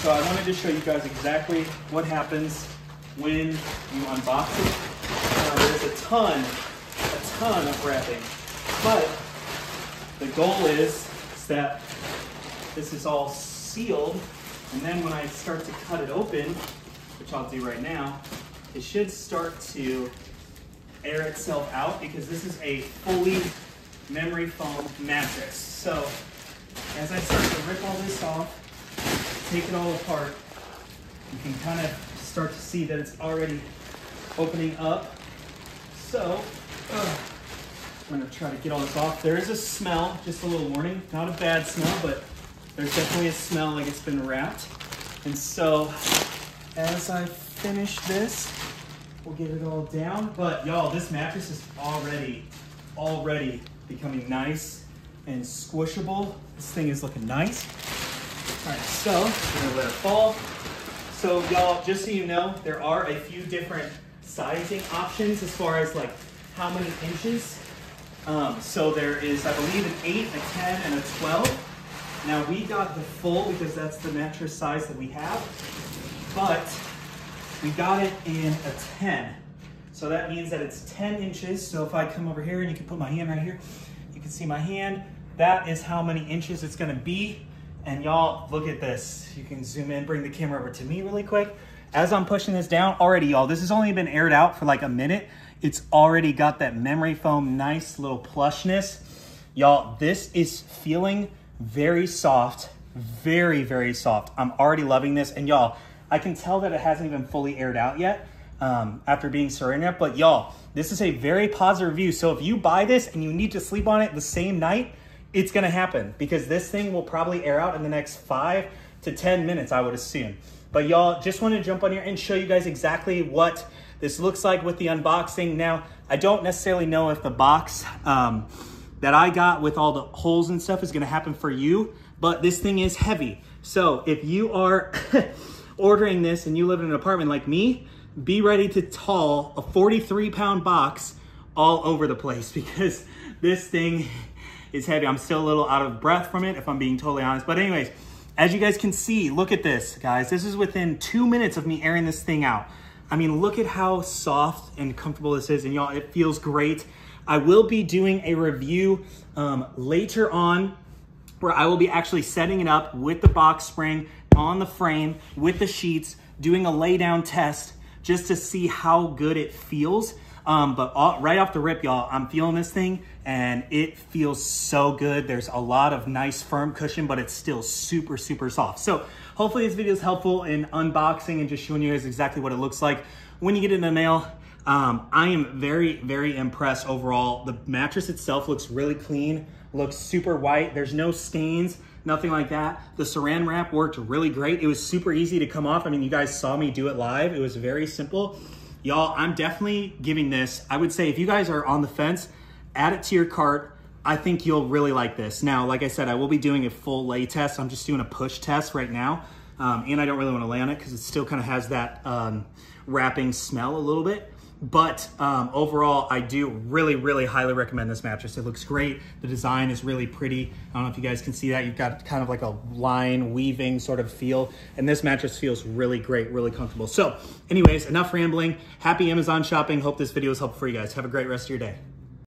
So I wanted to show you guys exactly what happens when you unbox it. Now, there's a ton, a ton of wrapping, but the goal is, is that this is all sealed, and then when I start to cut it open, which I'll do right now, it should start to air itself out because this is a fully memory foam mattress. So as I start to rip all this off, take it all apart, you can kind of start to see that it's already opening up. So I'm gonna try to get all this off. There is a smell, just a little warning, not a bad smell, but there's definitely a smell like it's been wrapped. And so as I finish this, we'll get it all down. But y'all, this mattress is already, already becoming nice and squishable. This thing is looking nice. All right, so we're gonna let it fall. So y'all, just so you know, there are a few different sizing options as far as like how many inches. Um, so there is, I believe, an 8, a 10, and a 12. Now we got the full because that's the mattress size that we have, but we got it in a 10. So that means that it's 10 inches. So if I come over here and you can put my hand right here, you can see my hand. That is how many inches it's gonna be. And y'all, look at this. You can zoom in, bring the camera over to me really quick. As I'm pushing this down, already y'all, this has only been aired out for like a minute. It's already got that memory foam, nice little plushness. Y'all, this is feeling very soft, very, very soft. I'm already loving this. And y'all, I can tell that it hasn't even fully aired out yet um, after being wrapped. But y'all, this is a very positive review. So if you buy this and you need to sleep on it the same night, it's gonna happen because this thing will probably air out in the next five to 10 minutes, I would assume. But y'all, just wanna jump on here and show you guys exactly what this looks like with the unboxing. Now, I don't necessarily know if the box um, that I got with all the holes and stuff is gonna happen for you, but this thing is heavy. So if you are ordering this and you live in an apartment like me, be ready to haul a 43 pound box all over the place because this thing is heavy. I'm still a little out of breath from it if I'm being totally honest. But anyways, as you guys can see, look at this, guys. This is within two minutes of me airing this thing out. I mean, look at how soft and comfortable this is. And y'all, it feels great. I will be doing a review um, later on where I will be actually setting it up with the box spring on the frame with the sheets, doing a lay down test just to see how good it feels. Um, but all, right off the rip, y'all, I'm feeling this thing and it feels so good. There's a lot of nice firm cushion, but it's still super, super soft. So hopefully this video is helpful in unboxing and just showing you guys exactly what it looks like when you get it in the mail. Um, I am very, very impressed overall. The mattress itself looks really clean, looks super white. There's no stains nothing like that. The saran wrap worked really great. It was super easy to come off. I mean, you guys saw me do it live. It was very simple. Y'all, I'm definitely giving this, I would say if you guys are on the fence, add it to your cart. I think you'll really like this. Now, like I said, I will be doing a full lay test. I'm just doing a push test right now. Um, and I don't really want to lay on it because it still kind of has that um, wrapping smell a little bit. But um, overall, I do really, really highly recommend this mattress. It looks great. The design is really pretty. I don't know if you guys can see that. You've got kind of like a line weaving sort of feel. And this mattress feels really great, really comfortable. So anyways, enough rambling. Happy Amazon shopping. Hope this video was helpful for you guys. Have a great rest of your day.